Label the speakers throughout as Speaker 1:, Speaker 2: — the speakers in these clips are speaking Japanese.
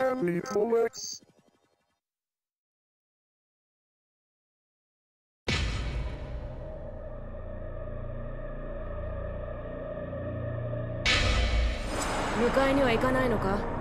Speaker 1: Family Colex.
Speaker 2: 迎えには行かないのか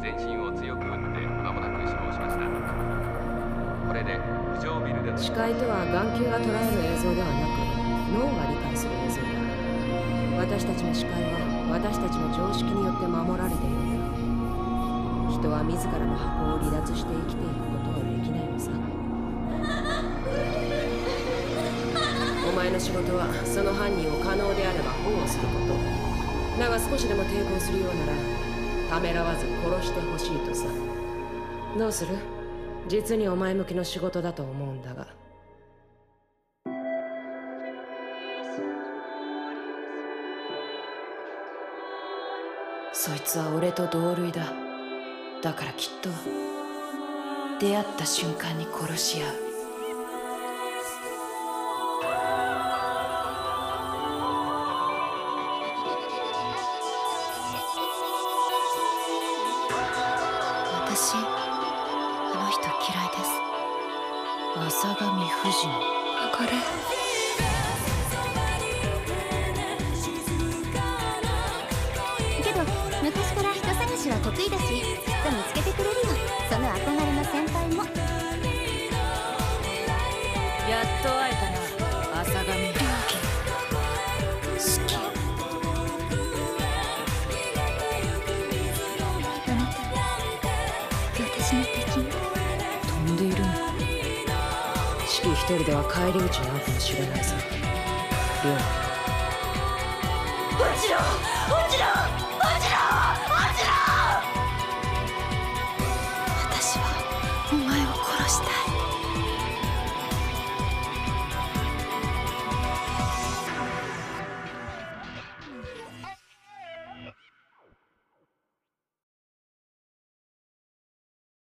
Speaker 3: 全身を強く打って間もなく死亡しました。これで浮上ビルでの視界と
Speaker 2: は眼球が捉える映像ではなく脳が理解する映像だ。私たちの視界は私たちの常識によって守られているんだ。人は自らの箱を離脱して生きていくことはできないのさ。お前の仕事はその犯人を可能であれば保護すること。だが少しでも抵抗するようならためらわず殺してほしいとさ。どうする？実にお前向きの仕事だと思うんだが。
Speaker 4: そいつは俺と同類だ。だからきっと出会った瞬間に殺し合う。あの人嫌いです。浅上藤野これ。
Speaker 5: けど昔から人探しは得意だしきっと見つけてくれるよ。その憧れの先輩も。
Speaker 4: やっと会飛んでいるのか
Speaker 2: 四季一人では返り討ちに遭うかもしれないさ亮落ちろ落ちろ落ちろ落ちろ
Speaker 4: 私はお前を殺したい。